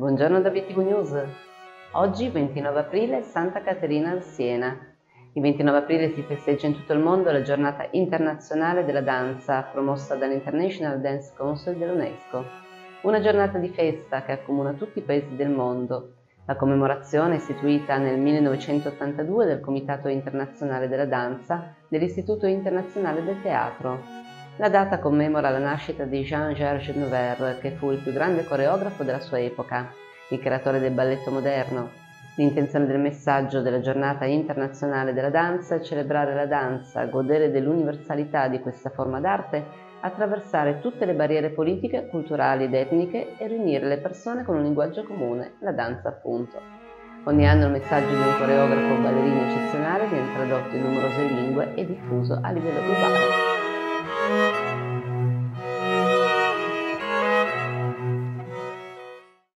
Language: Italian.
Buongiorno da BTV News. Oggi, 29 aprile, Santa Caterina al Siena. Il 29 aprile si festeggia in tutto il mondo la giornata internazionale della danza, promossa dall'International Dance Council dell'UNESCO. Una giornata di festa che accomuna tutti i paesi del mondo. La commemorazione istituita nel 1982 dal Comitato internazionale della danza dell'Istituto internazionale del teatro. La data commemora la nascita di Jean-Georges Noverre, che fu il più grande coreografo della sua epoca, il creatore del balletto moderno. L'intenzione del messaggio della giornata internazionale della danza è celebrare la danza, godere dell'universalità di questa forma d'arte, attraversare tutte le barriere politiche, culturali ed etniche e riunire le persone con un linguaggio comune, la danza appunto. Ogni anno il messaggio di un coreografo o ballerino eccezionale viene tradotto in numerose lingue e diffuso a livello globale.